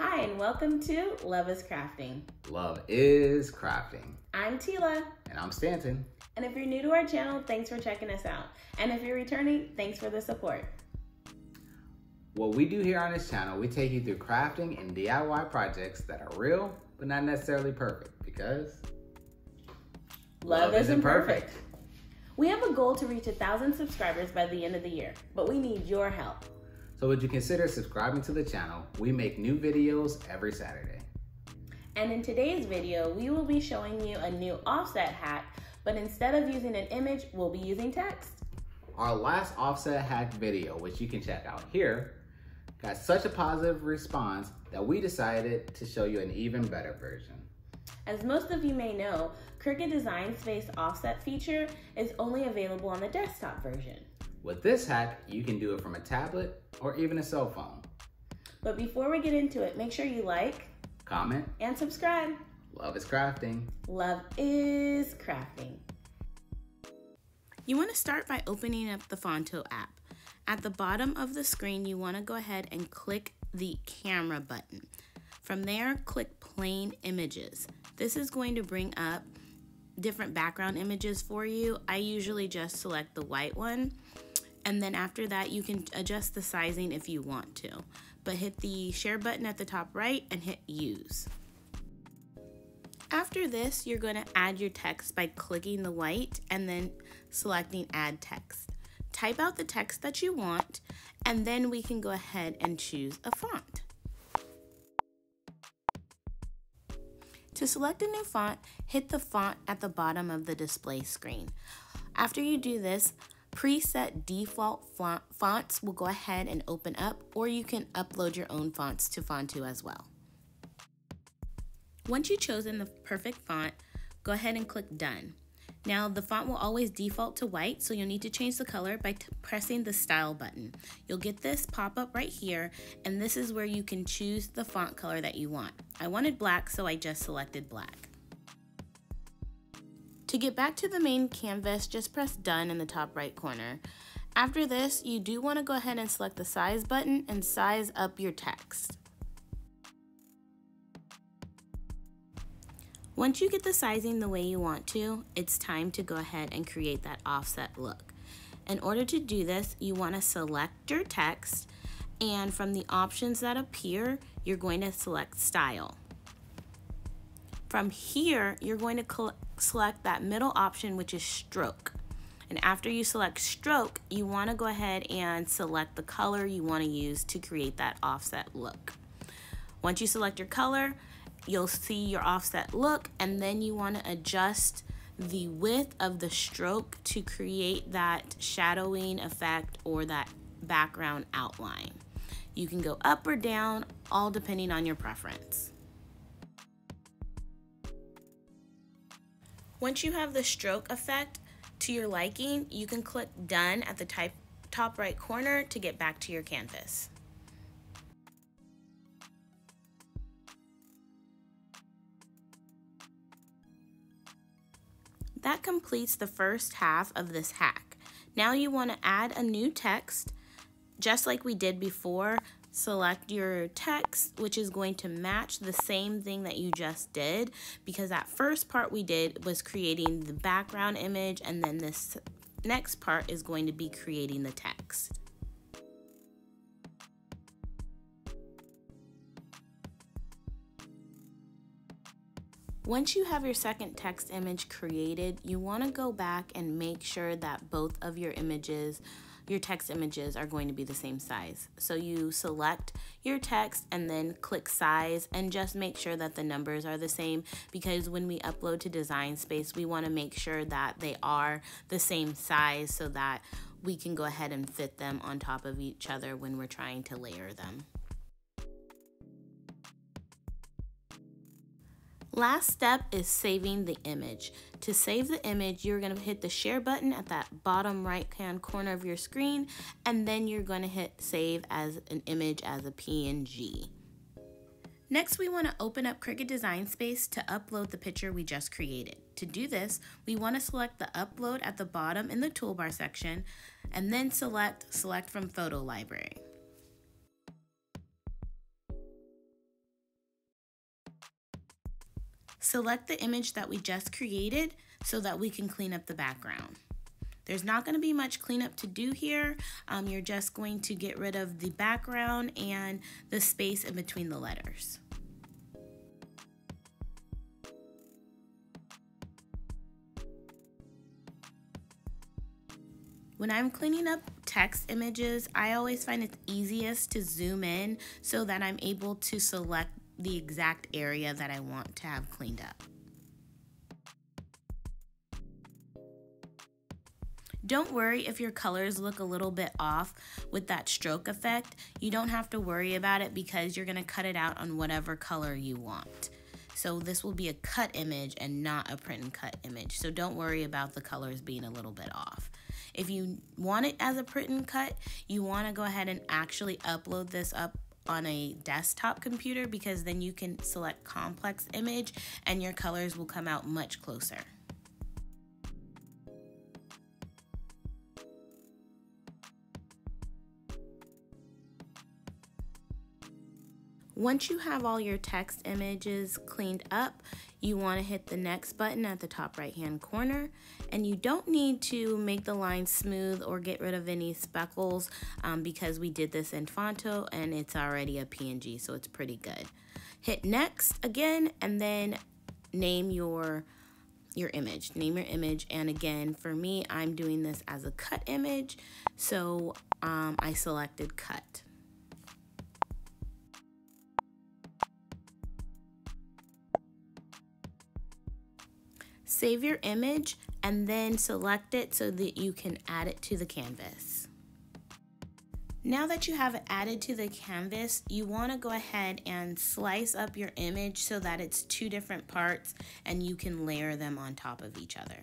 Hi, and welcome to Love is Crafting. Love is crafting. I'm Tila. And I'm Stanton. And if you're new to our channel, thanks for checking us out. And if you're returning, thanks for the support. What we do here on this channel, we take you through crafting and DIY projects that are real, but not necessarily perfect because love, love isn't perfect. perfect. We have a goal to reach a thousand subscribers by the end of the year, but we need your help. So would you consider subscribing to the channel? We make new videos every Saturday. And in today's video, we will be showing you a new offset hack, but instead of using an image, we'll be using text. Our last offset hack video, which you can check out here, got such a positive response that we decided to show you an even better version. As most of you may know, Cricut Design Space offset feature is only available on the desktop version. With this hack, you can do it from a tablet or even a cell phone. But before we get into it, make sure you like, comment, and subscribe. Love is crafting. Love is crafting. You want to start by opening up the Phonto app. At the bottom of the screen, you want to go ahead and click the camera button. From there, click plain images. This is going to bring up different background images for you. I usually just select the white one and then after that, you can adjust the sizing if you want to. But hit the share button at the top right and hit use. After this, you're going to add your text by clicking the white and then selecting add text. Type out the text that you want and then we can go ahead and choose a font. To select a new font, hit the font at the bottom of the display screen. After you do this, Preset default fonts will go ahead and open up, or you can upload your own fonts to Phonto as well. Once you've chosen the perfect font, go ahead and click Done. Now the font will always default to white, so you'll need to change the color by pressing the Style button. You'll get this pop up right here, and this is where you can choose the font color that you want. I wanted black, so I just selected black. To get back to the main canvas, just press done in the top right corner. After this, you do want to go ahead and select the size button and size up your text. Once you get the sizing the way you want to, it's time to go ahead and create that offset look. In order to do this, you want to select your text and from the options that appear, you're going to select style. From here, you're going to select that middle option, which is stroke. And after you select stroke, you wanna go ahead and select the color you wanna use to create that offset look. Once you select your color, you'll see your offset look, and then you wanna adjust the width of the stroke to create that shadowing effect or that background outline. You can go up or down, all depending on your preference. Once you have the stroke effect to your liking, you can click done at the type, top right corner to get back to your canvas. That completes the first half of this hack. Now you want to add a new text, just like we did before, select your text, which is going to match the same thing that you just did because that first part we did was creating the background image and then this next part is going to be creating the text. Once you have your second text image created, you want to go back and make sure that both of your images your text images are going to be the same size. So you select your text and then click size and just make sure that the numbers are the same because when we upload to Design Space, we want to make sure that they are the same size so that we can go ahead and fit them on top of each other when we're trying to layer them. Last step is saving the image. To save the image, you're going to hit the share button at that bottom right hand corner of your screen, and then you're going to hit save as an image as a PNG. Next, we want to open up Cricut Design Space to upload the picture we just created. To do this, we want to select the upload at the bottom in the toolbar section, and then select Select from Photo Library. Select the image that we just created so that we can clean up the background. There's not going to be much cleanup to do here. Um, you're just going to get rid of the background and the space in between the letters. When I'm cleaning up text images, I always find it's easiest to zoom in so that I'm able to select the exact area that I want to have cleaned up. Don't worry if your colors look a little bit off with that stroke effect. You don't have to worry about it because you're gonna cut it out on whatever color you want. So this will be a cut image and not a print and cut image. So don't worry about the colors being a little bit off. If you want it as a print and cut, you wanna go ahead and actually upload this up on a desktop computer because then you can select complex image and your colors will come out much closer. Once you have all your text images cleaned up, you want to hit the next button at the top right hand corner and you don't need to make the line smooth or get rid of any speckles um, because we did this in Phonto and it's already a PNG so it's pretty good. Hit next again and then name your your image name your image and again for me I'm doing this as a cut image so um, I selected cut Save your image and then select it so that you can add it to the canvas. Now that you have it added to the canvas, you want to go ahead and slice up your image so that it's two different parts and you can layer them on top of each other.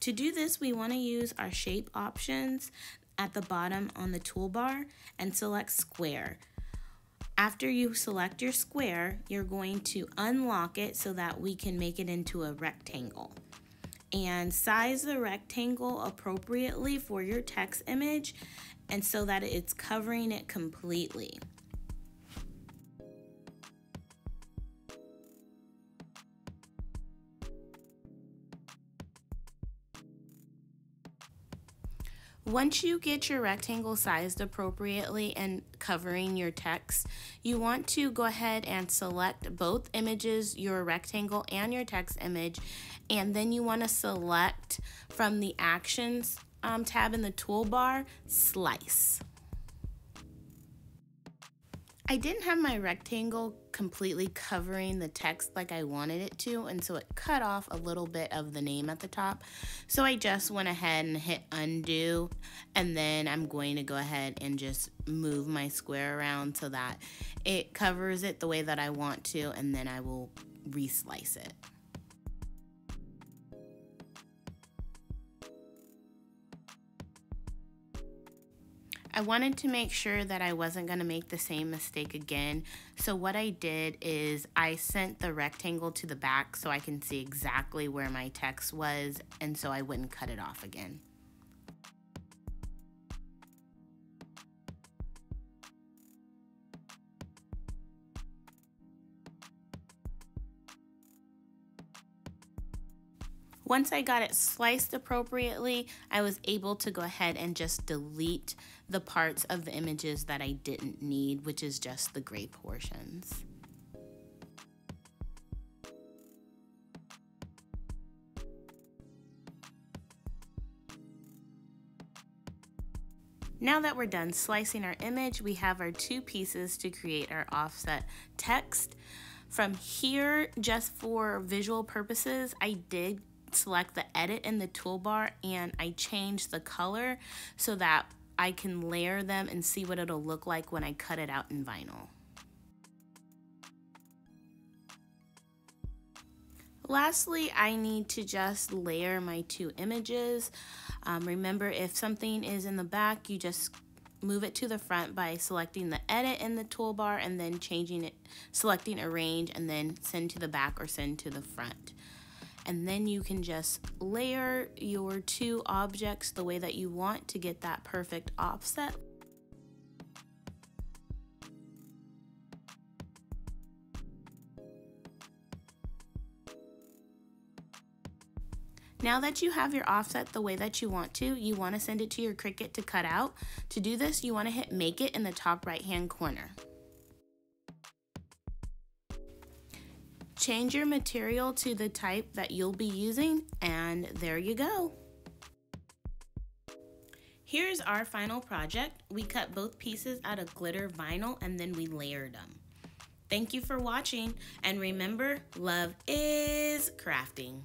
To do this, we want to use our shape options at the bottom on the toolbar and select square. After you select your square, you're going to unlock it so that we can make it into a rectangle. And size the rectangle appropriately for your text image and so that it's covering it completely. Once you get your rectangle sized appropriately and covering your text, you want to go ahead and select both images, your rectangle and your text image, and then you want to select from the Actions um, tab in the toolbar, Slice. I didn't have my rectangle completely covering the text like I wanted it to, and so it cut off a little bit of the name at the top. So I just went ahead and hit undo, and then I'm going to go ahead and just move my square around so that it covers it the way that I want to, and then I will reslice it. I wanted to make sure that I wasn't going to make the same mistake again. So what I did is I sent the rectangle to the back so I can see exactly where my text was and so I wouldn't cut it off again. Once I got it sliced appropriately, I was able to go ahead and just delete the parts of the images that I didn't need, which is just the gray portions. Now that we're done slicing our image, we have our two pieces to create our offset text. From here, just for visual purposes, I did select the edit in the toolbar and I change the color so that I can layer them and see what it'll look like when I cut it out in vinyl. Lastly, I need to just layer my two images. Um, remember, if something is in the back, you just move it to the front by selecting the edit in the toolbar and then changing it, selecting arrange and then send to the back or send to the front and then you can just layer your two objects the way that you want to get that perfect offset. Now that you have your offset the way that you want to, you want to send it to your Cricut to cut out. To do this, you want to hit make it in the top right hand corner. Change your material to the type that you'll be using and there you go. Here's our final project. We cut both pieces out of glitter vinyl and then we layered them. Thank you for watching and remember, love is crafting.